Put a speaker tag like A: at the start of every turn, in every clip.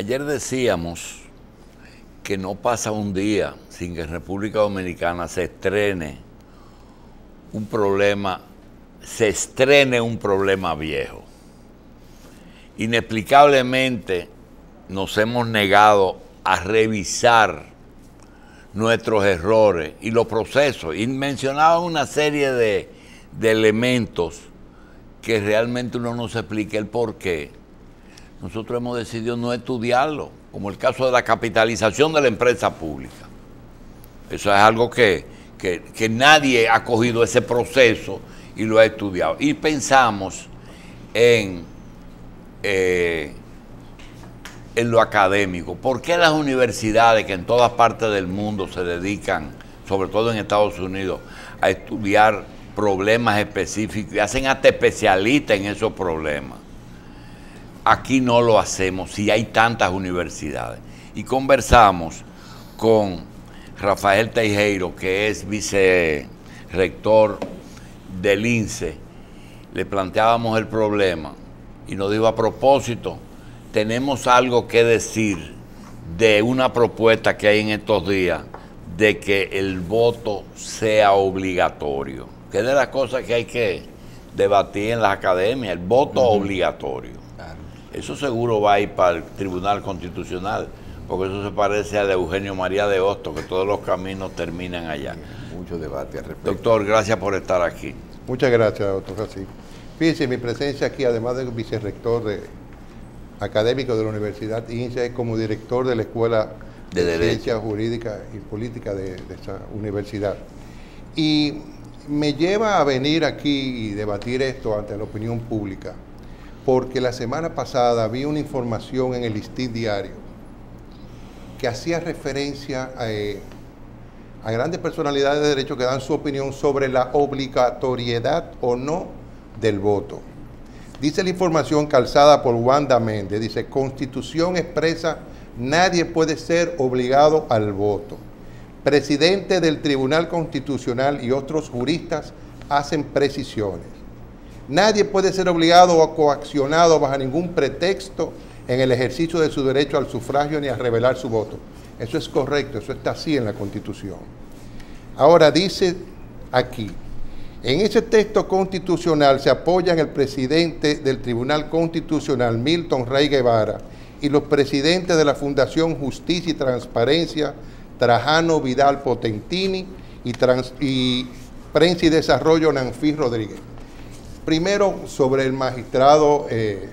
A: Ayer decíamos que no pasa un día sin que en República Dominicana se estrene un problema, se estrene un problema viejo. Inexplicablemente nos hemos negado a revisar nuestros errores y los procesos. Y mencionaba una serie de, de elementos que realmente uno no se explica el por qué nosotros hemos decidido no estudiarlo, como el caso de la capitalización de la empresa pública. Eso es algo que, nadie ha cogido ese proceso y lo ha estudiado. Y pensamos en, eh, en lo académico. ¿Por qué las universidades que en todas partes del mundo se dedican, sobre todo en Estados Unidos, a estudiar problemas específicos y hacen hasta especialistas en esos problemas? Aquí no lo hacemos si hay tantas universidades. Y conversamos con Rafael Teijeiro, que es vicerrector del INSE. Le planteábamos el problema y nos dijo a propósito, tenemos algo que decir de una propuesta que hay en estos días de que el voto sea obligatorio, que es de las cosas que hay que debatir en las academias, el voto obligatorio. Eso seguro va a ir para el Tribunal Constitucional, porque eso se parece al de Eugenio María de Hosto, que todos los caminos terminan allá.
B: Mucho debate al respecto.
A: Doctor, gracias por estar aquí.
B: Muchas gracias, doctor Jací. Fíjense, mi presencia aquí, además de vicerrector de, académico de la Universidad INSE, es como director de la Escuela de, Ciencias Jurídicas y Políticas de, de esa universidad. Y me lleva a venir aquí y debatir esto ante la opinión pública porque la semana pasada vi una información en el listín diario que hacía referencia eh, a, grandes personalidades de derecho que dan su opinión sobre la obligatoriedad o no del voto. Dice la información calzada por Wanda Méndez, dice, Constitución expresa, nadie puede ser obligado al voto. Presidente del Tribunal Constitucional y otros juristas hacen precisiones. Nadie puede ser obligado o coaccionado bajo ningún pretexto en el ejercicio de su derecho al sufragio ni a revelar su voto. Eso es correcto, eso está así en la Constitución. Ahora dice aquí, en ese texto constitucional se apoyan el presidente del Tribunal Constitucional, Milton Rey Guevara, y los presidentes de la Fundación Justicia y Transparencia, Trajano Vidal Potentini y, y Prensa y Desarrollo, Nanfí Rodríguez. Primero, sobre el magistrado eh,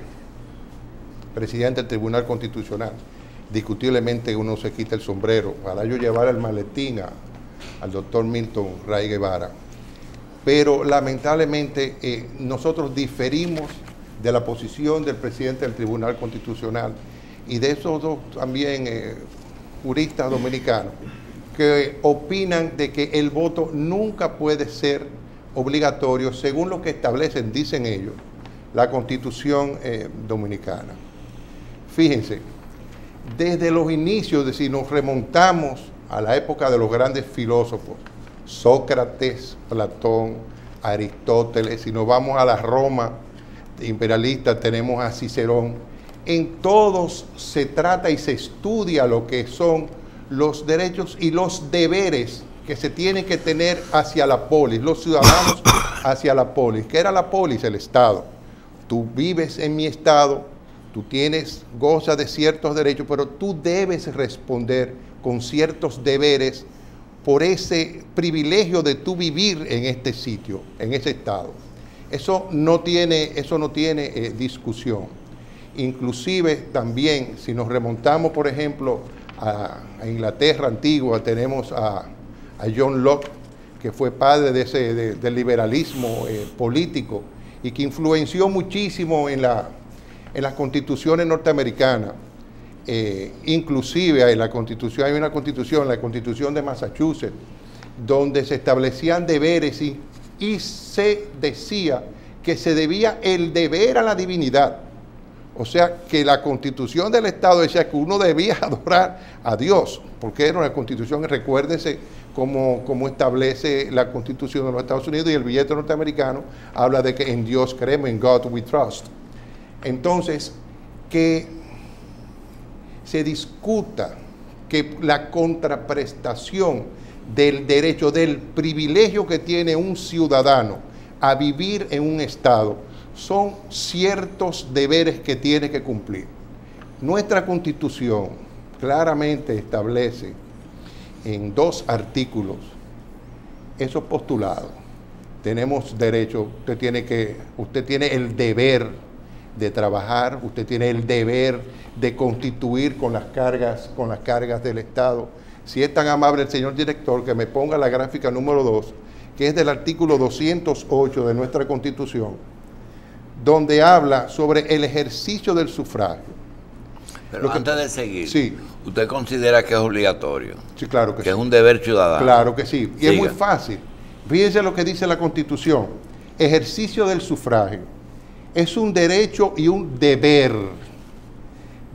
B: presidente del Tribunal Constitucional. Discutiblemente uno se quita el sombrero. Para yo llevar el maletín al doctor Milton Ray Guevara. Pero lamentablemente eh, nosotros diferimos de la posición del presidente del Tribunal Constitucional y de esos dos también eh, juristas dominicanos que opinan de que el voto nunca puede ser obligatorio según lo que establecen, dicen ellos, la constitución eh, dominicana. Fíjense, desde los inicios, de si nos remontamos a la época de los grandes filósofos, Sócrates, Platón, Aristóteles, si nos vamos a la Roma imperialista, tenemos a Cicerón, en todos se trata y se estudia lo que son los derechos y los deberes que se tiene que tener hacia la polis, los ciudadanos hacia la polis. ¿Qué era la polis? El Estado. Tú vives en mi Estado, tú tienes, gozas de ciertos derechos, pero tú debes responder con ciertos deberes por ese privilegio de tú vivir en este sitio, en ese Estado. Eso no tiene, eso no tiene eh, discusión. Inclusive también, si nos remontamos, por ejemplo, a Inglaterra antigua, tenemos a a John Locke, que fue padre de ese, del liberalismo eh, político y que influenció muchísimo en, la, en las constituciones norteamericanas. Eh, inclusive en la constitución, hay una constitución, la constitución de Massachusetts, donde se establecían deberes y, y se decía que se debía el deber a la divinidad. O sea, que la constitución del Estado decía que uno debía adorar a Dios, porque era una constitución, recuérdese, como, establece la Constitución de los Estados Unidos y el billete norteamericano habla de que en Dios creemos, en God we trust. Entonces, que se discuta que la contraprestación del derecho, del privilegio que tiene un ciudadano a vivir en un Estado, son ciertos deberes que tiene que cumplir. Nuestra constitución claramente establece en dos artículos esos postulados. Tenemos derecho, usted tiene que, usted tiene el deber de trabajar, usted tiene el deber de constituir con las cargas, con las cargas del Estado. Si es tan amable el señor director que me ponga la gráfica número 2, que es del artículo 208 de nuestra Constitución, donde habla sobre el ejercicio del sufragio.
A: Pero antes de seguir, ¿usted considera que es obligatorio?
B: Sí, claro que,
A: que es un deber ciudadano.
B: Claro que sí. Y es muy fácil. Fíjense lo que dice la Constitución. Ejercicio del sufragio. Es un derecho y un deber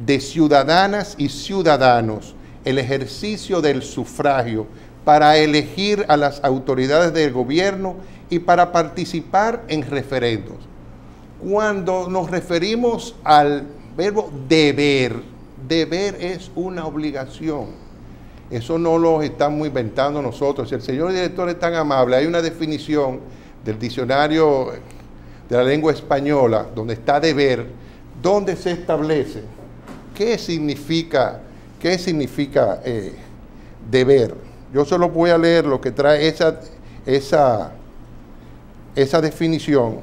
B: de ciudadanas y ciudadanos el ejercicio del sufragio para elegir a las autoridades del gobierno y para participar en referendos. Cuando nos referimos al verbo deber, deber es una obligación. Eso no lo estamos inventando nosotros. Si el señor director es tan amable, hay una definición del diccionario de la lengua española donde está deber, donde se establece qué significa, qué significa eh, deber. Yo solo voy a leer lo que trae esa, esa, esa definición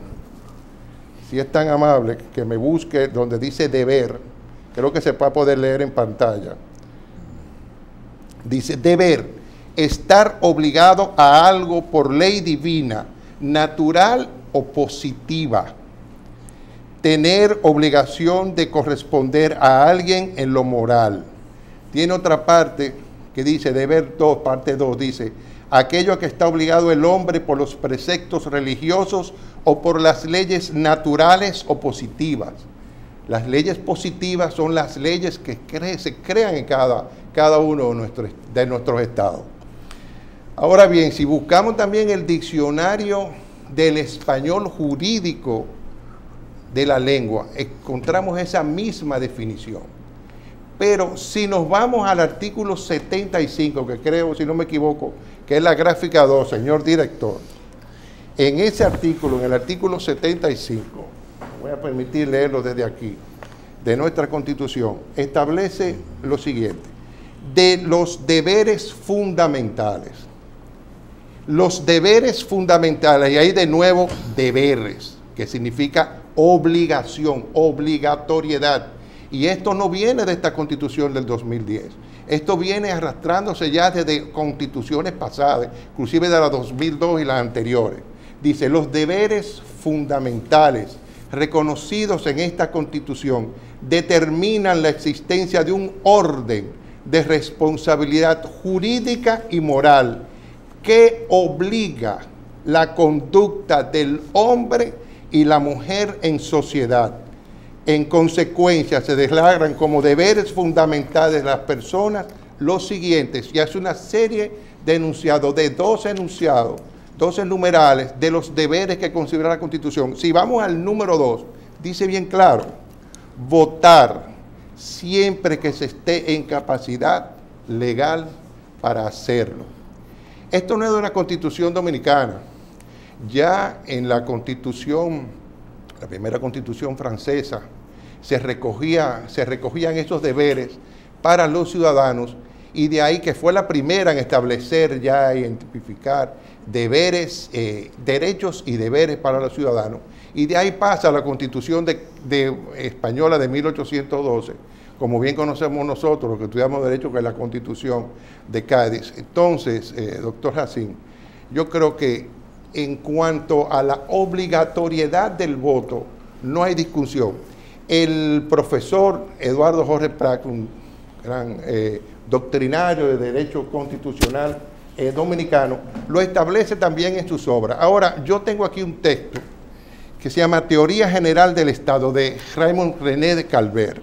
B: si es tan amable, que me busque donde dice deber, creo que se va a poder leer en pantalla. Dice deber, estar obligado a algo por ley divina, natural o positiva. Tener obligación de corresponder a alguien en lo moral. Tiene otra parte que dice, deber 2, parte 2, dice, aquello a que está obligado el hombre por los preceptos religiosos o por las leyes naturales o positivas. Las leyes positivas son las leyes que se crean en cada, cada uno de de nuestros estados. Ahora bien, si buscamos también el diccionario del español jurídico de la lengua, encontramos esa misma definición. Pero si nos vamos al artículo 75, que creo, si no me equivoco, que es la gráfica 2, señor director, en ese artículo, en el artículo 75, voy a permitir leerlo desde aquí, de nuestra constitución, establece lo siguiente, de los deberes fundamentales. Los deberes fundamentales, y ahí de nuevo deberes, que significa obligación, obligatoriedad. Y esto no viene de esta constitución del 2010. Esto viene arrastrándose ya desde constituciones pasadas, inclusive de la 2002 y las anteriores dice, los deberes fundamentales reconocidos en esta constitución determinan la existencia de un orden de responsabilidad jurídica y moral que obliga la conducta del hombre y la mujer en sociedad. En consecuencia, se declaran como deberes fundamentales de las personas los siguientes, y hace una serie de enunciados, de dos enunciados, dos numerales de los deberes que considera la Constitución. Si vamos al número dos, dice bien claro, votar siempre que se esté en capacidad legal para hacerlo. Esto no es de una constitución dominicana. Ya en la constitución, la primera constitución francesa, se, recogía, se recogían esos deberes para los ciudadanos y de ahí que fue la primera en establecer ya, identificar deberes, eh, derechos y deberes para los ciudadanos. Y de ahí pasa la constitución de, española de 1812, como bien conocemos nosotros, los que estudiamos derecho, que es la constitución de Cádiz. Entonces, eh, doctor Jacín, yo creo que en cuanto a la obligatoriedad del voto, no hay discusión. El profesor Eduardo Jorge Prat, un gran eh, doctrinario de derecho constitucional, eh, dominicano, lo establece también en sus obras. Ahora, yo tengo aquí un texto que se llama Teoría General del Estado de Raymond René de Calver.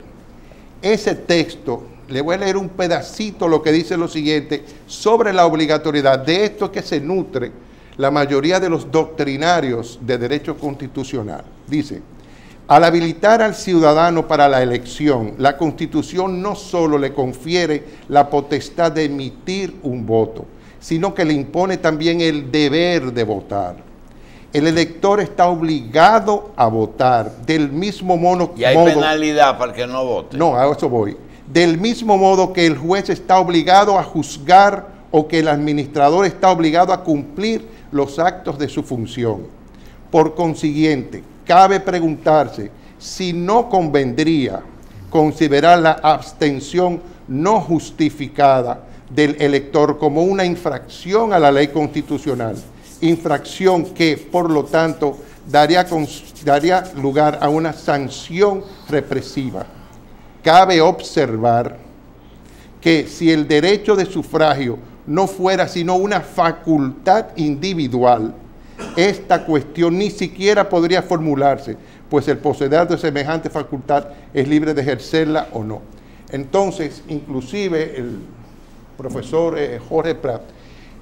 B: Ese texto, le voy a leer un pedacito lo que dice lo siguiente sobre la obligatoriedad de esto que se nutre la mayoría de los doctrinarios de derecho constitucional. Dice, Al habilitar al ciudadano para la elección, la Constitución no solo le confiere la potestad de emitir un voto, sino que le impone también el deber de votar. El elector está obligado a votar del mismo modo.
A: ¿Y hay penalidad para que no vote?
B: No, a eso voy. Del mismo modo que el juez está obligado a juzgar o que el administrador está obligado a cumplir los actos de su función. Por consiguiente, cabe preguntarse si no convendría considerar la abstención no justificada del elector como una infracción a la ley constitucional, infracción que, por lo tanto, daría, daría lugar a una sanción represiva. Cabe observar que si el derecho de sufragio no fuera sino una facultad individual, esta cuestión ni siquiera podría formularse, pues el poseedor de semejante facultad es libre de ejercerla o no. Entonces, inclusive el profesor eh, Jorge Prat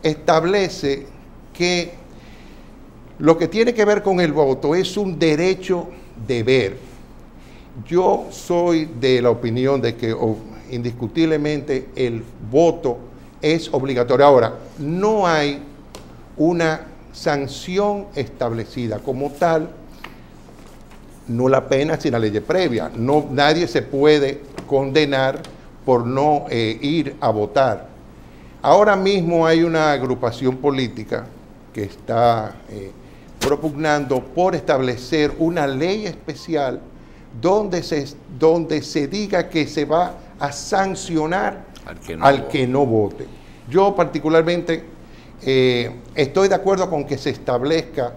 B: establece que lo que tiene que ver con el voto es un derecho de ver. Yo soy de la opinión de que indiscutiblemente el voto es obligatorio. Ahora, no hay una sanción establecida como tal, no la pena sin la ley previa. No, nadie se puede condenar por no eh, ir a votar. Ahora mismo hay una agrupación política que está eh, propugnando por establecer una ley especial donde se, donde se diga que se va a sancionar al que no, vote. Yo particularmente eh, estoy de acuerdo con que se establezca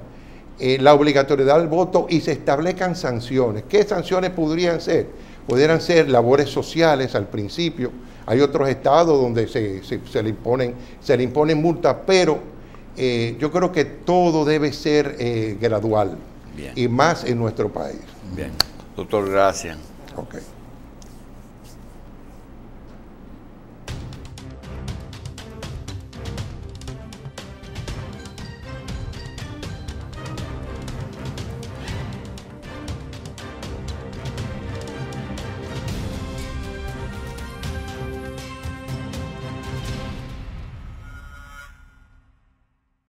B: eh, la obligatoriedad del voto y se establezcan sanciones. ¿Qué sanciones podrían ser? Pudieran ser labores sociales al principio. Hay otros estados donde se, le, imponen, se le imponen multas, pero eh, yo creo que todo debe ser gradual y más en nuestro país.
A: Bien, doctor, gracias.
B: Okay.